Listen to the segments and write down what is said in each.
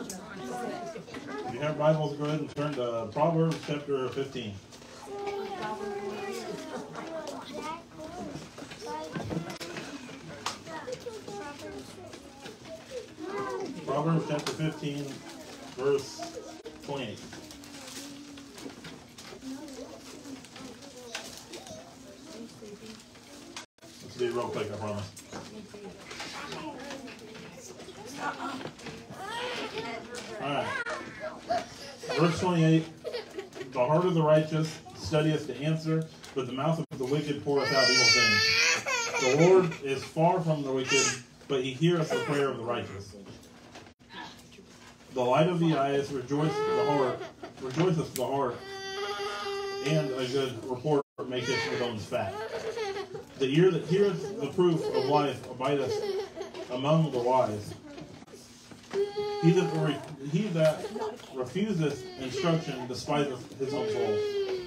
If you have Bibles, go ahead and turn to Proverbs chapter 15. Proverbs chapter 15, verse 28. Let's it real quick, I promise. Verse 28 The heart of the righteous studieth to answer, but the mouth of the wicked poureth out evil things. The Lord is far from the wicked, but he heareth the prayer of the righteous. The light of the eyes rejoiceth the heart, rejoiceth the heart, and a good report maketh the bones fat. The ear that heareth the proof of life abideth among the wise. He that, re- he that refuseth instruction despiseth his own soul,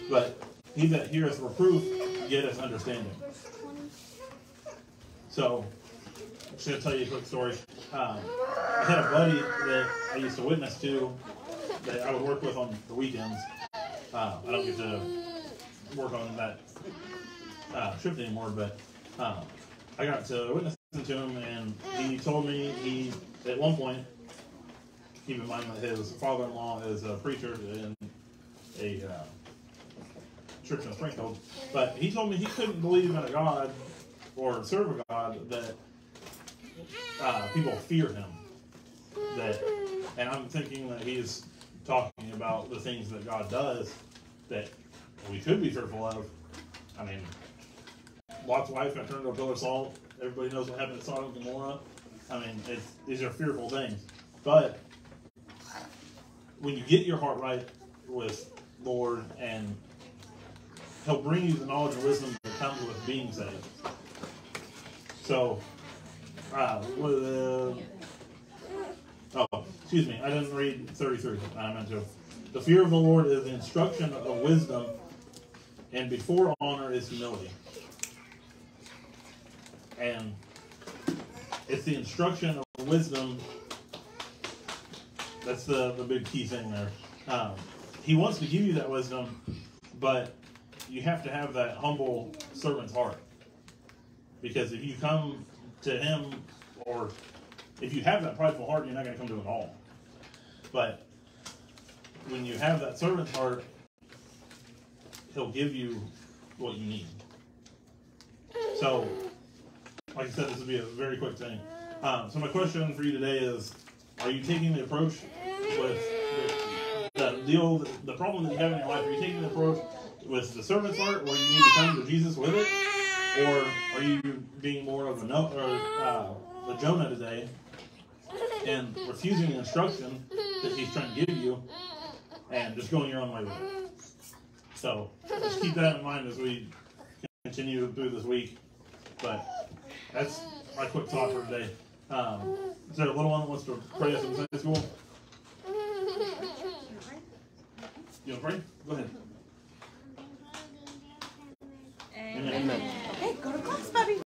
but he that heareth reproof getteth understanding. So, I'm just going to tell you a quick story. Um, I had a buddy that I used to witness to that I would work with on the weekends. Uh, I don't get to work on that uh, anymore, but um, I got to witness to him, and he told me he, at one point, keep in mind that his father-in-law is a preacher in a uh, church in Springfield, but he told me he couldn't believe in a God or serve a God that uh, people fear him. That, and I'm thinking that he's talking about the things that God does that we could be fearful of. I mean, Lot's wife got turned into a of salt. Everybody knows what happened to Sodom and Gomorrah. I mean, these are fearful things. But when you get your heart right with Lord and He'll bring you the knowledge and wisdom that comes with being saved. So, uh, uh, oh, excuse me, I didn't read 33. I meant to. The fear of the Lord is the instruction of wisdom, and before honor is humility. And it's the instruction of wisdom that's the, the big key thing there. Um, he wants to give you that wisdom, but you have to have that humble servant's heart. Because if you come to him, or if you have that prideful heart, you're not going to come to him at all. But when you have that servant's heart, he'll give you what you need. So, like I said, this will be a very quick thing. Um, so my question for you today is, are you taking the approach with the, the deal, the problem that you have in your life? Are you taking the approach with the servant's heart, where you need to come to Jesus with it, or are you being more of a no, or uh, the Jonah today and refusing the instruction that he's trying to give you, and just going your own way with it? So just keep that in mind as we continue through this week. But that's my quick thought for today. Um, is there a little one that wants to pray us in Sunday school? You want to pray? Go ahead.